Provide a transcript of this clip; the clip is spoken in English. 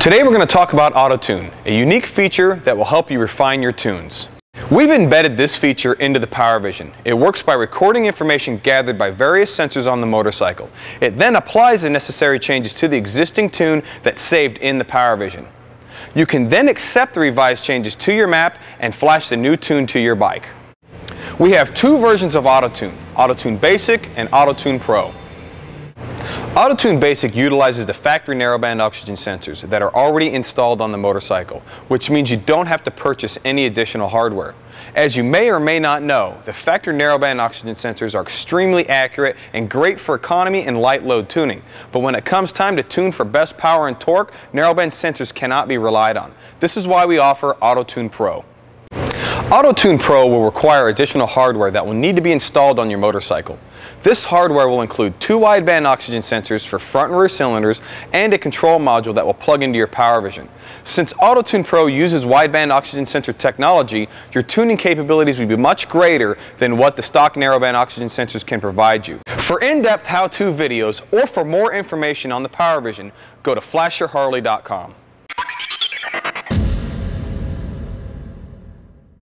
Today we're going to talk about AutoTune, a unique feature that will help you refine your tunes. We've embedded this feature into the PowerVision. It works by recording information gathered by various sensors on the motorcycle. It then applies the necessary changes to the existing tune that's saved in the PowerVision. You can then accept the revised changes to your map and flash the new tune to your bike. We have two versions of AutoTune, AutoTune Basic and AutoTune Pro. AutoTune Basic utilizes the factory narrowband oxygen sensors that are already installed on the motorcycle, which means you don't have to purchase any additional hardware. As you may or may not know, the factory narrowband oxygen sensors are extremely accurate and great for economy and light load tuning. But when it comes time to tune for best power and torque, narrowband sensors cannot be relied on. This is why we offer AutoTune Pro. AutoTune Pro will require additional hardware that will need to be installed on your motorcycle. This hardware will include two wideband oxygen sensors for front and rear cylinders and a control module that will plug into your PowerVision. Since AutoTune Pro uses wideband oxygen sensor technology, your tuning capabilities will be much greater than what the stock narrowband oxygen sensors can provide you. For in-depth how-to videos or for more information on the PowerVision, go to flashyourharley.com.